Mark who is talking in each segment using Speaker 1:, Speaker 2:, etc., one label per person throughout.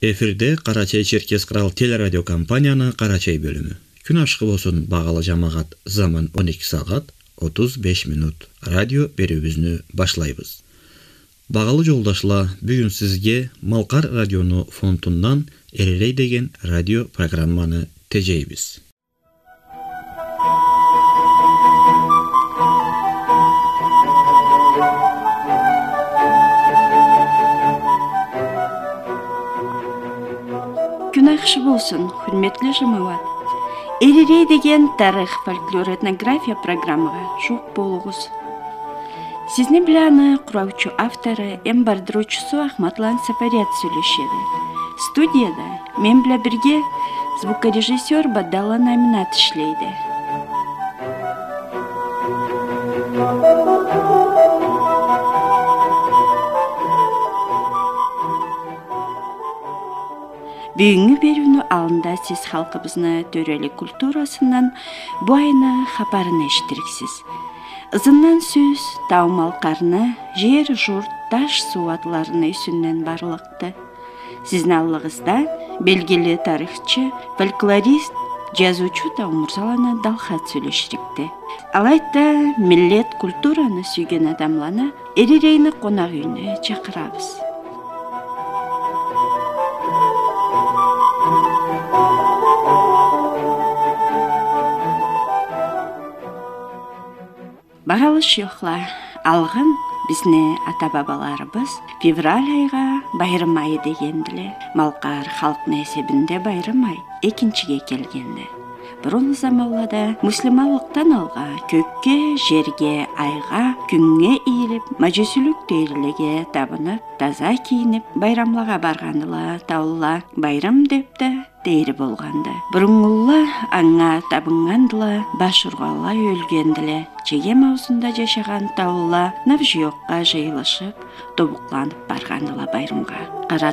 Speaker 1: эфирде кара чай черкес крал телерадио компанияны кара чай бөлүмү. Күн ашкы болсун багалы жамагат заман он эки саат отуз беш мүнөт радио берүүбүздү башлайбыз. Багалуу жолдошлар бүгүн сизге малкар радиону фонтундан эрелей деген радио программаны тежейбиз.
Speaker 2: Жакшы болсун хүрмөттүү жамаат эрирей деген тарых фольклор этнография программага жок болуңуз сиздин менен аны кураучу автору эм бардыруучусу ахматлан сапарят сүйлөшөдү студияда мен бирге звукорежиссер бадала наминат иштейди бүгүнкү берүүнү алдында сиз халкыбыздын төрөлүк культурасынан бу айына кабарын эшиттириксиз ызындан сөз тау малкарына жер журт таш суу атларынын үйсүнөн барлыкты. Сиздин алдыңызда белгилүү тарыхчы фольклорист жазуучу таумурзалана далхат сүйлөшүрүктү алайда милдет культураны сүйгөн адамларны эрирейни конак үйүнө чакырабыз. Баралы шүйөхла алгын биздин ата бабаларыбыз февраль айга байрам айы дегенди эле малкар халктын эсебинде байрам ай экинчиге келгенди бұрын заманларда мусулмандыктан алга көккө жерге айга күнгө ийилип мажүсүлүк дейрилеге табынып таза кийинип байрамларга баргандыла табыла байрам деп дейри болгонду бурунгулар аңа табынгандыла баш ургала өлгөндү эле чегем абусунда жашаган табылла навжүйөкка жыйылышып тобуктанып баргандыла байрамга кара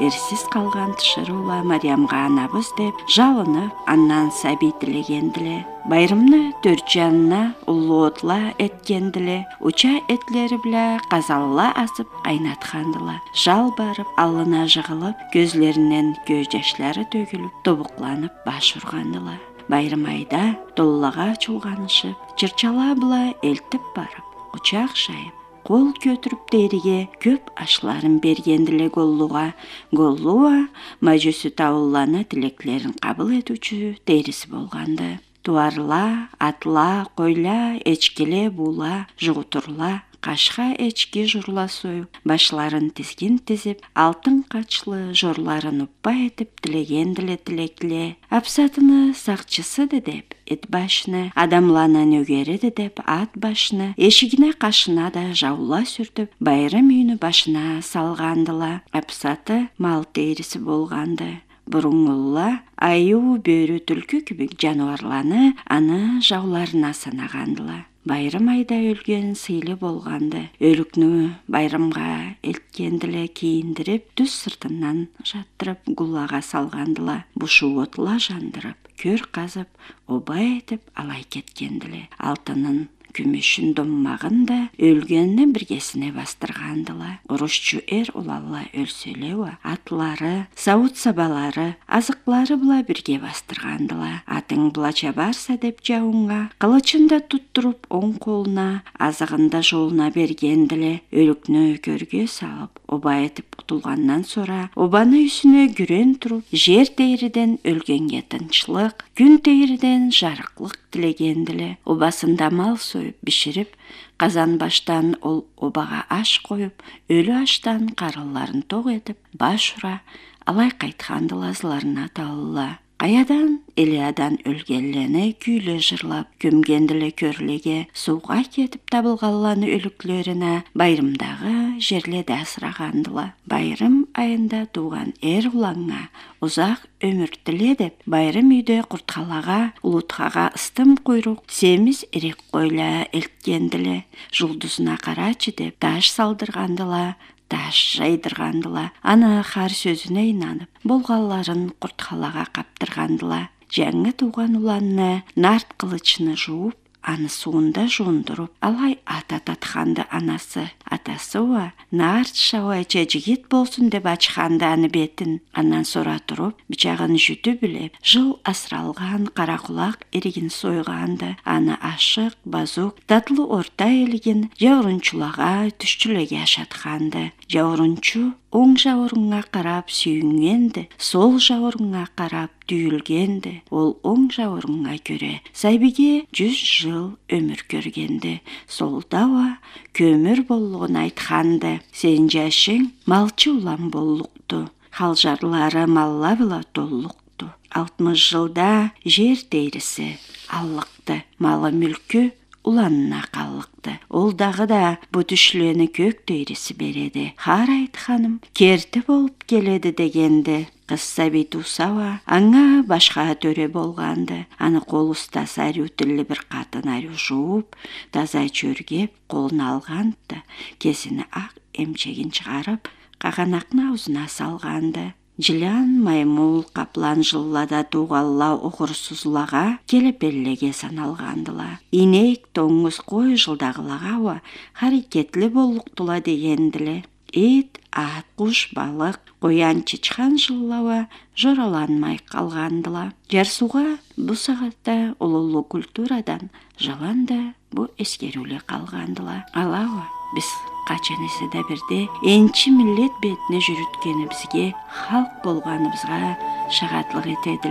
Speaker 2: толула эрсиз калган тышыруула мариямга анабыз деп жалынып андан саби тилегенди эле байрамны төрт жанына улуутла эткенди эле уча этлери биле казалла асып кайнаткандыла жал барып алына жыгылып көзлөрүнөн көз жаштары төгүлүп тобукланып баш ургандыла байрам айда толлага чулганышып чырчала элтип барып кучак жайып кол көтүрүп дээриге көп ашларын бергенди эле голлуга голлуа мажүсү табылланы тилектерин кабыл этүүчү дээриси болгонду тубарла атла койла эчкиле буула жугутурла кашка эчки журла союп башларын тизгин тизип алтын качлы жорларын уппа этип тилегенди эле тилекле апсатыны сакчысыды деп эт башыны адамланын өгериди деп ат башыны эшигине кашына да жабыла сүртүп байрам үйүнү башына салгандыла апсаты мал териси болгонду бурунгулла аюу бөрү түлкү кебек жаныбарларны аны жабуларына санагандыла байрам айда өлгөн сыйлы болгонду өлүкнү байрамга элткенди эле кийиндирип түз сыртынан жаттырып гуллага салгандыла бушуутла жандырып көр казып оба этип алай кеткенди эле алтынын күмүшүн доммагын да өлгөнүнө биргесине бастыргандыла урушчу эр улалла өлсө элеби атлары сабут сабалары азыклары була бирге бастыргандыла атың булача барса деп жауынга кылычын да туттуруп оң колуна азыгын да жолуна бергенди эле өлүкнү көргө салып оба этип кутулгандан sonra обаны үйсүнө күрөн туруп жер тээриден өлгөнгө тынччылык күн тээриден жарыклык тилегенди эле обасында мал союп биширип казан баштан ол обага аш коюп өлү аштан карылларын ток этип баш ура алай кайтканды лазыларына талла каядан элиядан өлгенлени күүлө жырлап көмгенди эле көрүлеге сууга кетип табылганланы өлүклөрүнө байрымдагы жерледе асырагандыла байрам айында тууган эр улаңа узак өмүр тиле деп байрам үйдө курткалага улуткага ыстым куйрук семиз эрек койла элткенди эле жулдузуна карачы деп таш салдыргандыла таш жайдыргандыла аны кар сөзүнө инанып болганларын курткалага каптыргандыла жаңы тууган уланына нарт кылычыны жууп аны суунда жуундуруп алай ат ататканды анасы. Атасы уа нарт шауайча жигит болсун деп ачканды аны бетин андан сора туруп бычагын жүтү билеп жыл асыралган кара кулак эригин сойганды аны ашык базук татлуу орта элигин жабырынчулага түшчүлөге ашатканды жабырынчу оң жабырынга карап сүйүнгенди сол жабырынга карап түйүлгенди ол оң жабырынга көрө сайбиге жүз жыл өмүр көргенди солдава көмүр боллугун айтканды сенин жашың малчы улам боллукту халжарлары малла била толлукту алтымыш жылда жер териси аллыкты малы мүлкү уланына каллыкты ол дагы да бүтүшлөөнү көк дейриси береди хар ханым керти болуп келеди дегенди кыз сабит усаба аңа башка төрө болганды аны кол устасы арютилли бир катын арю жууп таза чөргеп колуна алганды кесини ак эмчегин чыгарып каганакны аузуна салганды жылан маймыл каплан жыллада тугалла огурсузлага келепеллеге саналгандыла инек тоңуз кой жылдагылага харакетли болуктула дегендиле ит ат куш балык коян чычкан жыллаба жораланмай калгандыла жар сууга бу сагатта улуулуу культурадан жалан да бу эскерүүлү калгандыла алаба биз качан да бирде энчи милдет бетине жүрүткенибизге халк болгонубузга шагатлык этет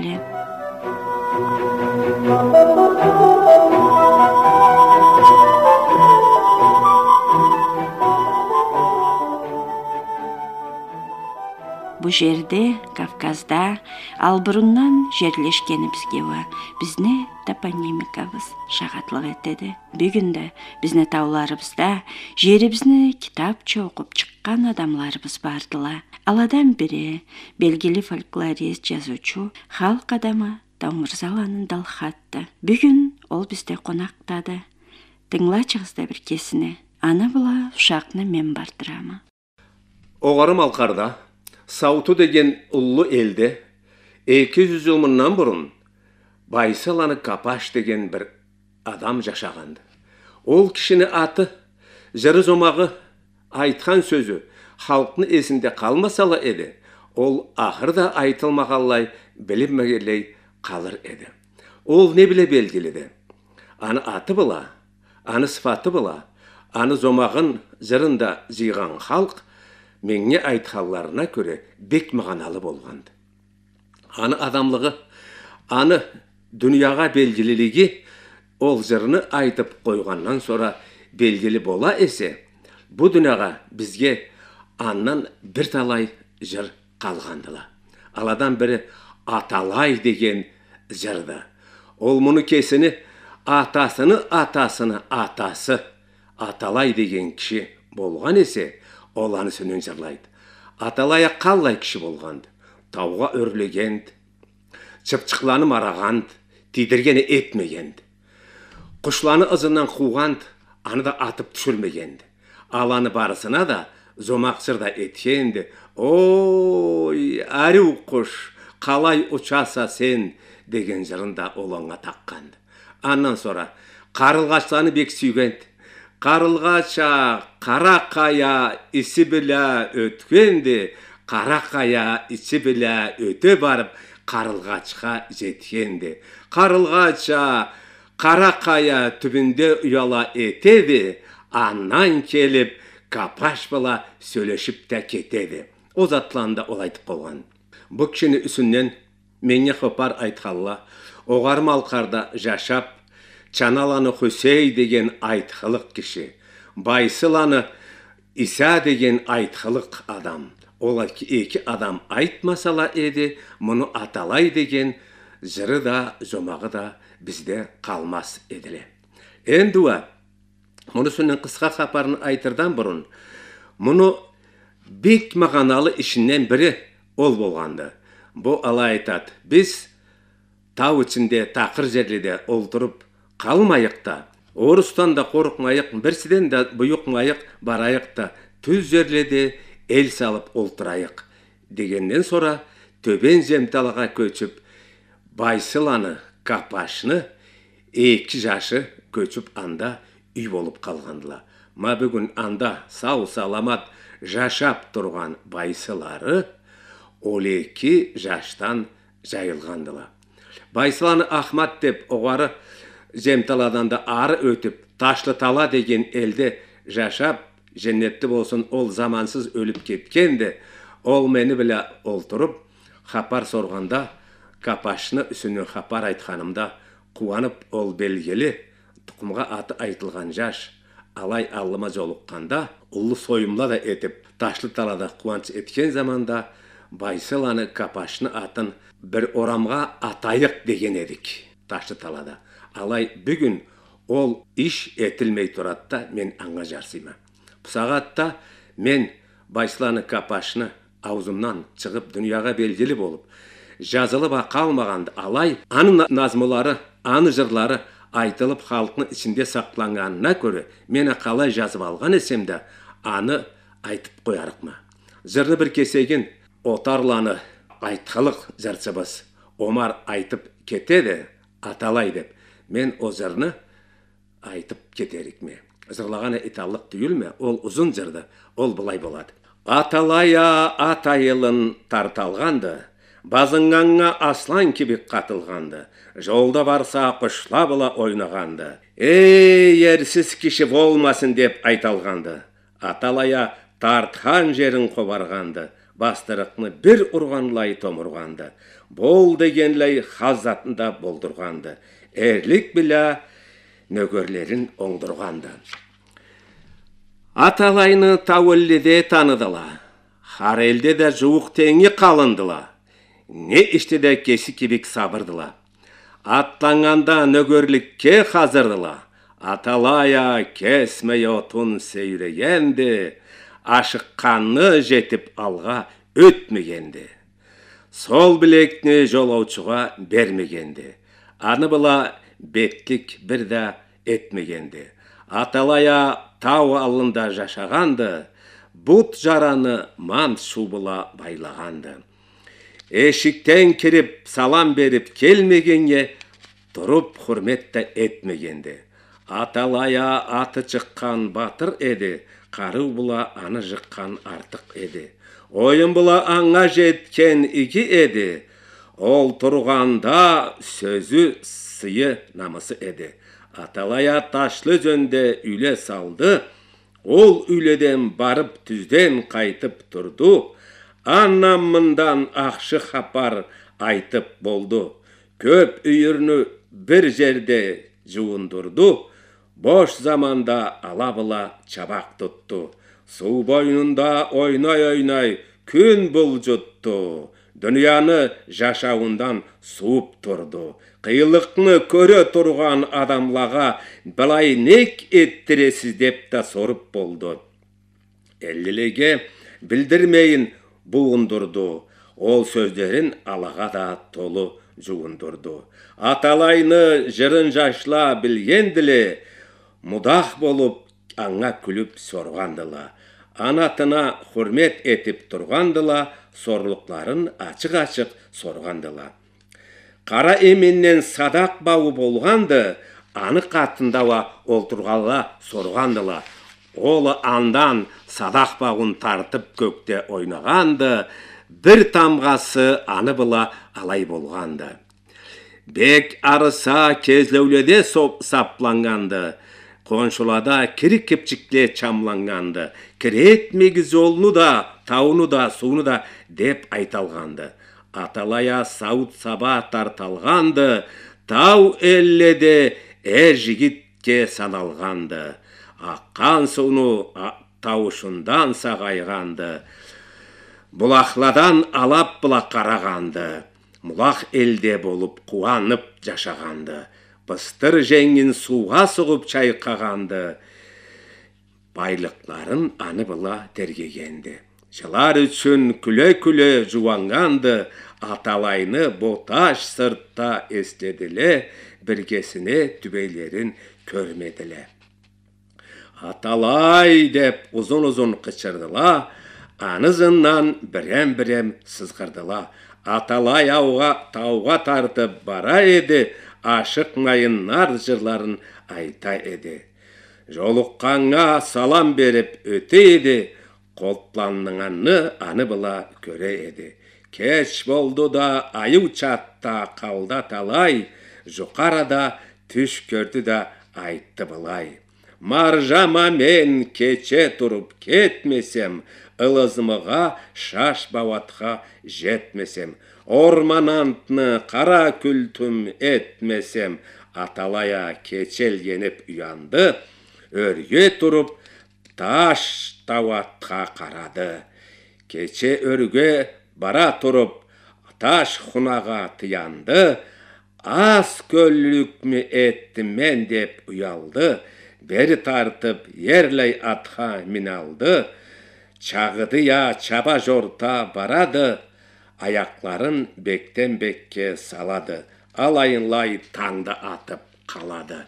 Speaker 2: бул жерде кавказда ал бурундан жерлешкенибизге ба бизне топонимикабыз шагатлык этеди бүгүн да биздин тауларыбызда жерибизни китапча окуп чыккан адамдарыбыз бардыла. Аладан бири белгилүү фольклорист жазуучу халк адамы таумырзаланын далхатты. Бүгүн ол бизде конактады тыңлачыңыздар бир кесини аны була ушакны мен бардырам
Speaker 3: огарым алкарда сауту деген ұллы елде 200 жыл мындан бұрын байсаланы капаш деген бір адам жашағанды ол кішіні аты жыры зомағы айтқан сөзі халықтың есінде қалмасала еді ол ақырда айтылмағалай білінмегелей қалыр еді ол не біле белгіледі аны аты бұла аны сыфаты бұла аны зомағын жырында жиған халық меңне айтқанларына көре бек мағаналы болғанды. Аны адамлығы аны дүнияға белгілілігі ол жырны айтып қойғаннан сора белгілі бола есе бұ дүнияға бізге аннан бір талай жыр қалғандыла. Аладан бірі аталай деген жырды. Ол мұны кесіні атасыны атасыны атасы аталай деген кіші болған есе ол аны сөнен жырлайды аталая қалай кіші болғанды? Тауға өрлегенді чыпчықланы марағанды тидіргені етмегенді. Құшланы ызынан қуғанды аны да атып түшірмегенді ал аны барысына да зомақсырда еткенді ой әру құш қалай ұчаса сен? деген жырында олаңға таққанды. Аннан сора қарылғашланы бек сүйгенді қарылғаша қара қая ісі білә өткенде қара қая ісі білә өте барып қарылғачқа жеткенде. Қарылғача қара қая түбінде ұяла етеді аннан келіп капаш бала сөйлешіп те кетеді. О затланда ол айтып қойған бұл кішіні үсіннен менне хопар айтқалла оғармалқарда жашап чаналаны Хусей деген айтқылық кіші байсыланы иса деген айтқылық адам ол екі адам айтмасала еді мұны аталай деген жыры да жомағы да бізде қалмас еділе ендуа мұнысының қысқа хабарын айтырдан бұрын мұны бек мағаналы ішінен бірі ол болғанды бұл ала айтады біз тау ішінде тақыр жерледе олтырып қалмайық та орыстан да қорықмайық бірсіден да бұйықмайық барайық та түз жерледе ел салып олтырайық. Дегеннен сора төбен земталаға көчіп байсыланы капашны екі жашы көчіп анда үй болып қалғандыла ма бүгін анда сау саламат жашап тұрған байсылары ол екі жаштан жайылғандыла байсыланы ахмат деп оғары жемталадан да ары өтіп ташлы тала деген елде жашап жәннетті болсын ол замансыз өліп кеткенде ол мені біле олтырып хапар сорғанда капашны үсіне хапар айтқанымда қуанып ол белгілі тұқымға аты айтылған жаш алай аллыма жолыққанда ұлы сойымла да етіп ташлы талада қуаныш еткен заманда байсаланы капашны атын бір орамға атайық деген едік. Ташлы талада алай бүгін ол іш етілмей тұрады да мен аңға жарсыйма. Сағатта мен байсыланы капашны аузымнан шығып дүнияға белгілі болып жазылып қалмағанды алай аны назмылары аны жырлары айтылып халықтың ішінде сақланғанына көрі мені қалай жазып алған есемді аны айтып қоярық ма. Жырны бір кесеген отарланы айтқалық жыршыбыз омар айтып кетеді аталай деп. Мен о жырны айтып кетерік ме жырлаған италық түйіл ме ол ұзын жырды ол былай болады аталая атайылын тарталғанды базыңаңа аслан кебек қатылғанды жолда барса құшла бұла ойнағанды ей ерсіз кіші болмасын деп айталғанды аталая тартқан жерін қобарғанды бастырықны бір ұрғанлай томырғанды бол дегенлей хазатында болдырғанды ерлік біля нөгерлерін оңдырғанды аталайны тауелледе таныдыла хар елде де жуық теңі қалындыла не іште де кесі кебек сабырдыла аттанғанда нөгерлікке қазырдыла аталая кесмей отын сейрегенде ашыққаны жетіп алға өтмегенде сол білекне жолаушыға бермегенде аны бұла беттік бірді етмегенде аталая тау алында жашағанды бұт жараны ман шубыла байлағанды эшиктен кіріп салам беріп келмегенге тұрып құрметті етмегенде аталая аты шыққан батыр еді қару бұла аны жыққан артық еді ойын бұла аңа жеткен игі еді ол тұрғанда сөзі сыйы намысы еді. Аталая ташлы жөнде үйле салды. Ол үйледен барып түзден қайтып тұрды. Анаммындан ақшы хапар айтып болды. Көп үйірні бір жерде жуындырды. Бош заманда алабыла чабақ тұтты. Су бойында ойнай ойнай күн бұл жұтты дүнияны жашауындан суып тұрды. Қиылықны көре тұрған адамлаға былай нек еттіресіз деп та сорып болды. Әллілеге білдірмейін буындырды ол сөздерін алаға да толы жуындырды. Аталайны жырын жашла білгенділе мұдақ болып аңа күліп сорғандыла. Анатына құрмет етіп тұрғандыла сорлықларын ашық-ашық сорғандыла қара еменнен садақ бауы болғанды аны қатындауа олтырғала сорғандыла олы андан садақ бауын тартып көкте ойнағанды бір тамғасы аны бұла алай болғанды. Бек арыса кезлеуледе соп сапланғанды. Қоншылада кірік кепчікте чамланғанды кірет мегіз жолыны да тауыны да суыны да деп айталғанды аталая сауыт саба тарталғанды тау әлледе әр жігітке саналғанды аққан суыны тауышындан сағайғанды бұлақладан алап бұла қарағанды мұлақ елде болып қуанып жашағанды быстыр жеңін суға сұғып чайқағанды байлықтарын аны бұла тергегенді. Жылар үшін күле күле жуанғанды аталайны боташ сыртта естеділе біргесіне түбейлерін көрмеділе. Аталай деп ұзын ұзын қычырдыла анызынан бірем бірем сызғырдыла. Аталай ауға тауға тартып бара еді ашық нар жырларын айта еді. Жолыққанға салам беріп өтейді қолпланыңаны аны бұла көре еді. Кеш болды да аю чатта қалда талай жұқарада түш көрді да айтты былай. Маржама мен кече тұрып кетмесем ылызмыға шаш бауатқа жетмесем орманантны қара күлтім етмесем аталая кечелгеніп ұянды өрге тұрып таш тауатқа қарады. Кече өрге бара тұрып таш хунаға тыянды ас көллүкмү етті мен деп ұялды бері тартып ерлей атқа миналды чағыды я чаба жорта барады аяқларын бектен бекке салады алайынлай таңды атып қалады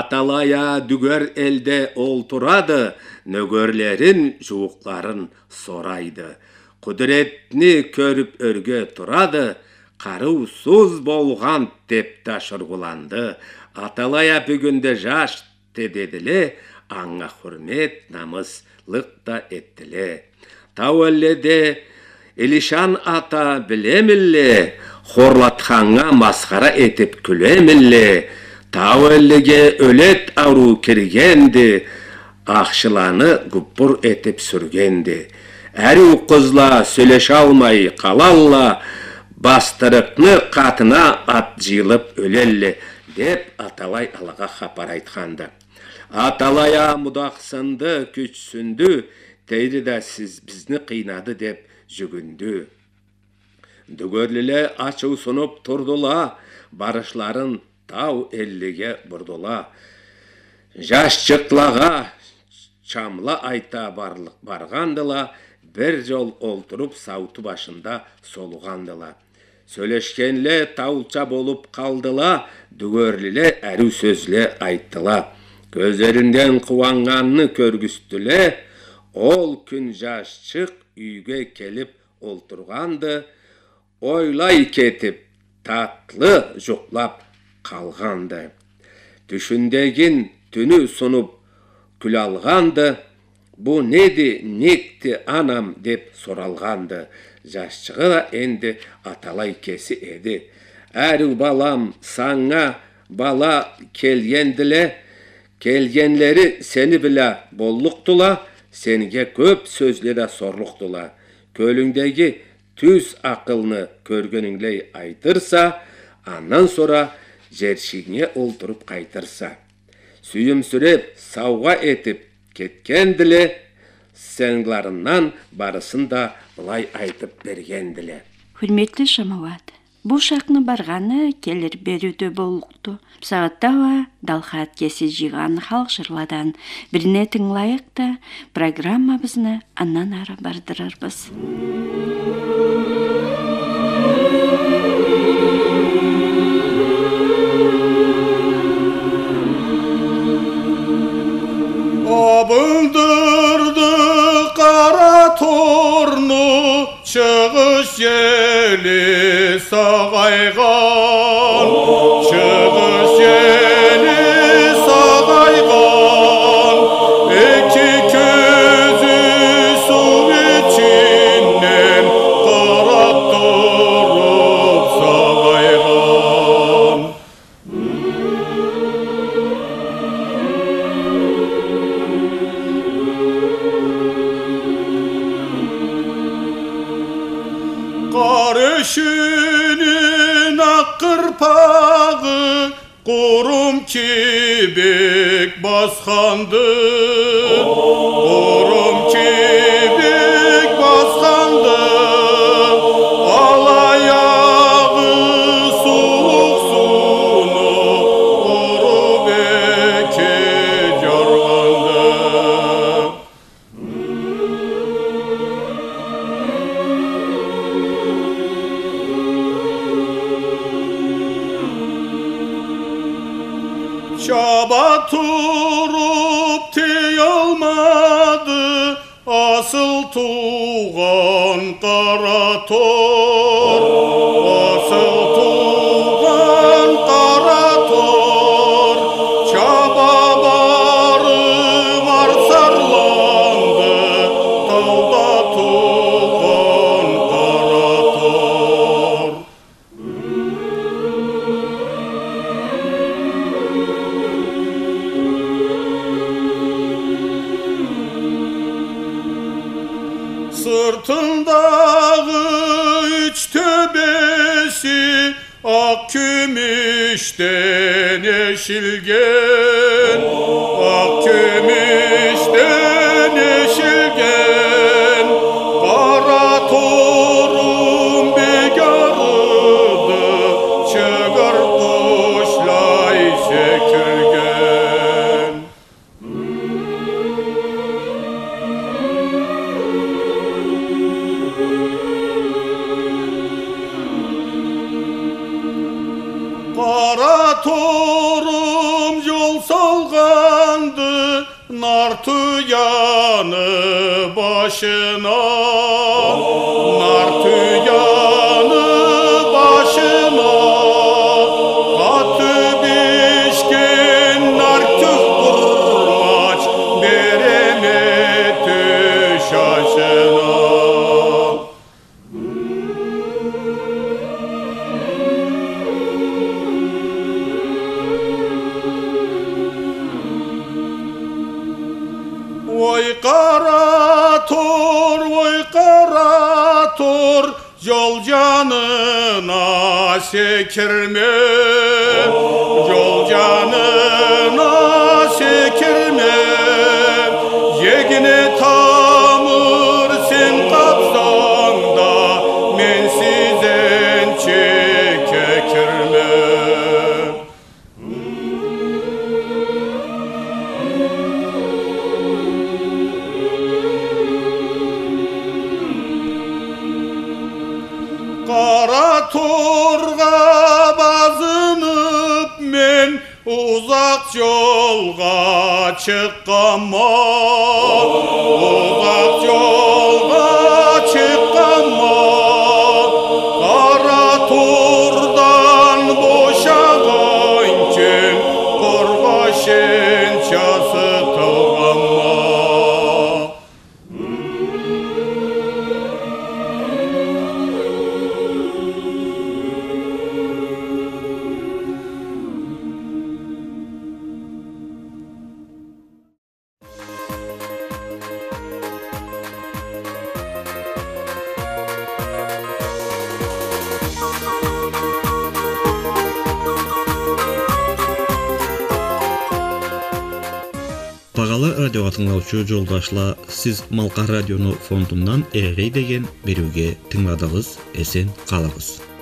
Speaker 3: аталая дүгөр элде олтурады нөгөрлерін жуукларын сорайды құдіретні көріп өрге тұрады қарусыз болған деп та шырғуланды аталая бүгінде жаш деділе аңға құрмет намыслық та еттіле тауелледе Илишан ата білемілле, хорлатқанға масқара етіп күлемілле, тауэллеге өлет ару кіргенді, ақшыланы гүппұр етіп сүргенді. Әрі қызла сөйлеш алмай қалалла, бастырықны қатына ат жиылып өлелле, деп аталай алаға хапар айтқанды. Аталая мұдақсынды күчсінді, тейді да сіз бізні қинады деп жүгінді. Дүгөрліле ачу сұнып тұрдыла барышларын тау эллиге бұрдыла. Жашчықлаға чамла айта барлық барғандыла бір жол олтырып сауты башында солғандыла. Сөйлешкенле таулча болып қалдыла дүгөрліле әру сөзле айттыла көздерінден қуанғанны көргістіле ол күн жашчық үйге келіп олтырғанды ойлай кетіп татлы жұқлап қалғанды. Түшіндеген түні сұнып күл алғанды бұ неде некті анам? деп сұралғанды жашчығы да енді аталай кесі еді. Әрі балам саңа бала келгенділе келгенлері сені біле боллықтыла сенге көп сөзлері сорлықтыла көліңдегі түз ақылны көргеніңлей айтырса аннан сора жершігіне олтырып қайтырса сүйімсіреп сауға етіп кеткенділе сеңларынан барысын да былай айтып бергенділе
Speaker 2: Хүрметті шамават. Бұл шақны барғаны келір беруді болуқты. Сағаттава далхат кесі жиған халық жырладан біріне тыңлайық та программа бізні аннан ары бардырарбыз.
Speaker 4: cieli saraygan Sırtın üç tebesi Ak gümüşten yeşilgen oh. Ak gümüşten Nartuyanı başına. Nartuyanı çeker mi? Yol
Speaker 1: canım. Chuck тыңлаучу жолдашлар, сиз Малка радиону фондунан деген берүүгө тыңладыңыз. Эсен калыңыз.